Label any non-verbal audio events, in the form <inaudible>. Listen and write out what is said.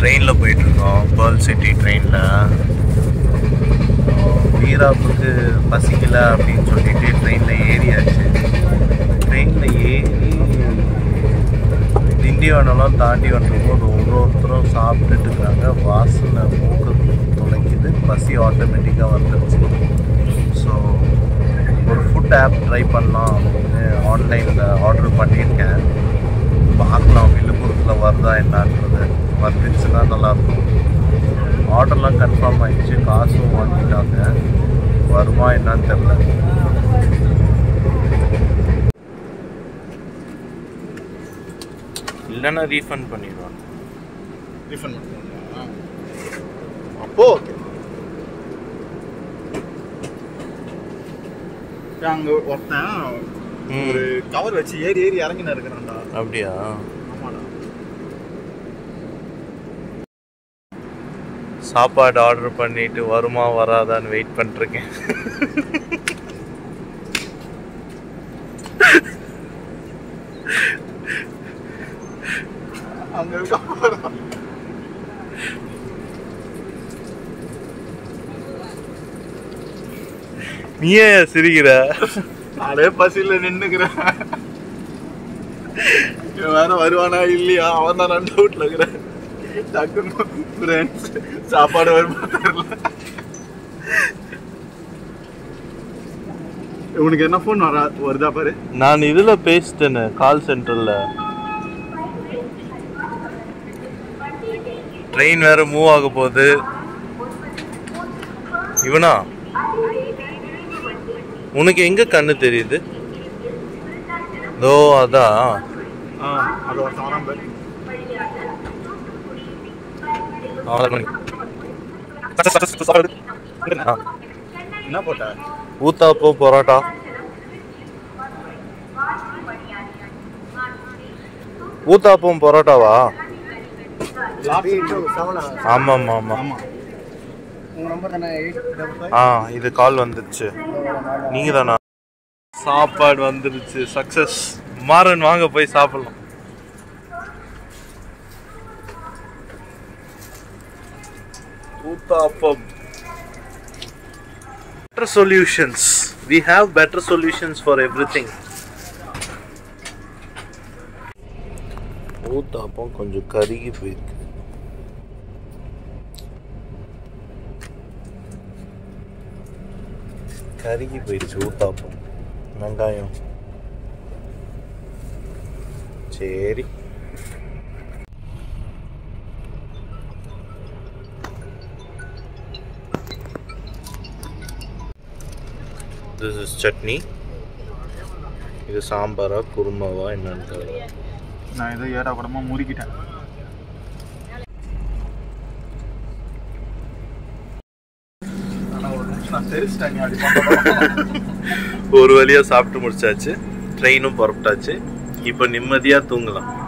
ட்ரெயினில் போயிட்டுருக்கோம். Pearl city ட்ரெயினில் வீராப்புக்கு பசிக்கல அப்படின்னு சொல்லிட்டு ட்ரெயினில் ஏறியாச்சு. ட்ரெயினில் ஏறி திண்டிவனம்லாம் தாண்டி வந்துருக்கும்போது ஒரு ஒருத்தரும் சாப்பிட்டுட்டு இருக்காங்க வாசனை மூக்கு துளைக்குது பசி ஆட்டோமேட்டிக்காக வந்துருச்சு. ஸோ ஒரு ஃபுட் ஆப் ட்ரை பண்ணலாம் அப்படின்னு ஆன்லைனில் ஆர்டர் பண்ணியிருக்கேன். பார்க்கலாம் விழுப்புரத்தில் வருதா என்னன்றது வந்துச்சுன்னா நல்லாயிருக்கும். ஆர்டர்லாம் கன்ஃபார்ம் ஆயிடுச்சு காசும் வாங்கிட்டாங்க. வருமா என்னன்னு தெரில இல்லைன்னா ரீஃபண்ட் பண்ணிடுவாங்க. ரீஃபண்ட் பண்ணுவாங்களா அப்போ ஓகே அங்கே ஒருத்தன் ஒரு கவர் வச்சு ஏறி ஏறி இறங்கின இருக்கிறான்டா. அப்படியா? ஆமாடா. சாப்பாடு ஆர்டர் பண்ணிட்டு வருமா வராதான்னு வெயிட் பண்ணிருக்கேன் அங்கே இருக்க நீ ஏன் சிரிக்கிற? நானே பசியில் நின்னுக்கிறேன். இவன் வேற வருவானா இல்லையா? அவன் தான் நான் டவுட்ல இருக்கிறேன். டக்குன்னு ஃப்ரெண்ட்ஸ் சாப்பாடு வருமா தெரியல. உனக்கு என்ன ஃபோன் வரா வருதா பாரு. நான் இதுல பேசிட்டேனே கால் சென்டர்ல ட்ரெயின் வேற மூவ் ஆக போகுது. இவனா? உனக்கு எங்க கண்ணு தெரியுது? தோ அதான். என்ன போட்ட? ஊத்தாப்பம் பரோட்டா. ஊத்தாப்பம் பரோட்டாவா? ஆமா ஆமா ஆமா ஆ இது கால் வந்துருச்சு. நீங்க தானா? சாப்பாடு வந்துருச்சு. சக்சஸ் மாறன் வாங்க போய் சாப்பிடலாம். Uttapam. Better solutions we have have solutions for everything uttapam கொஞ்சம் கருகி போயிருக்கு. கருகி போயிடுச்சு ஊத்தாப்பம் வெங்காயம் சரி திஸ் இஸ் சட்னி இது சாம்பாரா குருமாவா என்னன்னு தெரியல நான் இதை ஏடா கூடமா முறுக்கிட்டேன் <laughs> ஒரு வழியா சாப்பிட்டு முடிச்சாச்சு. ட்ரெயினும் புறப்பட்டாச்சு. இப்போ நிம்மதியா தூங்கலாம்.